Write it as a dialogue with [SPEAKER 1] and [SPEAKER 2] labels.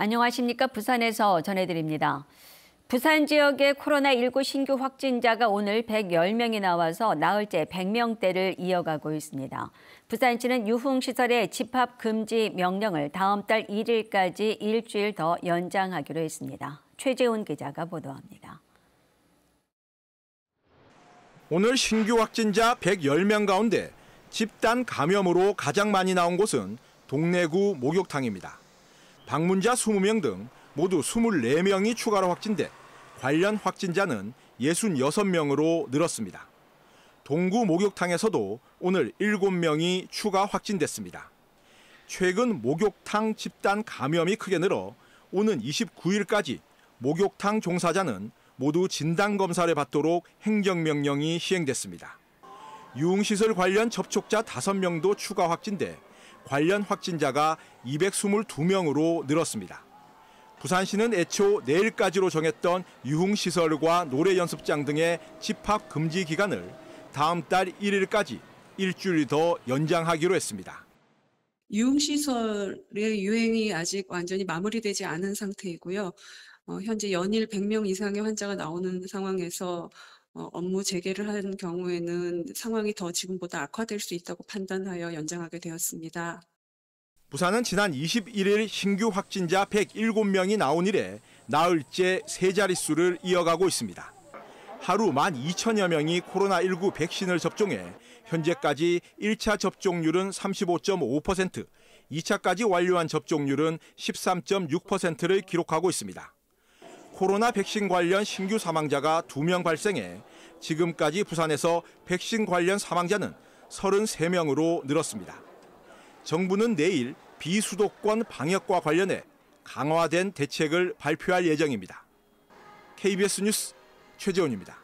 [SPEAKER 1] 안녕하십니까. 부산에서 전해드립니다. 부산 지역의 코로나19 신규 확진자가 오늘 110명이 나와서 나흘째 100명대를 이어가고 있습니다. 부산시는 유흥시설의 집합 금지 명령을 다음 달 1일까지 일주일 더 연장하기로 했습니다. 최재훈 기자가 보도합니다.
[SPEAKER 2] 오늘 신규 확진자 110명 가운데 집단 감염으로 가장 많이 나온 곳은 동래구 목욕탕입니다. 방문자 20명 등 모두 24명이 추가로 확진돼 관련 확진자는 66명으로 늘었습니다. 동구 목욕탕에서도 오늘 7명이 추가 확진됐습니다. 최근 목욕탕 집단 감염이 크게 늘어 오는 29일까지 목욕탕 종사자는 모두 진단 검사를 받도록 행정명령이 시행됐습니다. 유흥시설 관련 접촉자 5명도 추가 확진돼 관련 확진자가 222명으로 늘었습니다. 부산시는 애초 내일까지로 정했던 유흥시설과 노래연습장 등의 집합 금지 기간을 다음 달 1일까지 일주일 더 연장하기로 했습니다.
[SPEAKER 3] 유흥시설의 유행이 아직 완전히 마무리되지 않은 상태이고요. 어, 현재 연일 100명 이상의 환자가 나오는 상황에서 어, 업무 재개를 한 경우에는 상황이 더 지금보다 악화될 수 있다고 판단하여 연장하게 되었습니다.
[SPEAKER 2] 부산은 지난 21일 신규 확진자 107명이 나온 이래 나흘째 세 자릿수를 이어가고 있습니다. 하루 1만 2천여 명이 코로나19 백신을 접종해 현재까지 1차 접종률은 35.5%, 2차까지 완료한 접종률은 13.6%를 기록하고 있습니다. 코로나 백신 관련 신규 사망자가 2명 발생해 지금까지 부산에서 백신 관련 사망자는 33명으로 늘었습니다. 정부는 내일 비수도권 방역과 관련해 강화된 대책을 발표할 예정입니다. KBS 뉴스 최재훈입니다.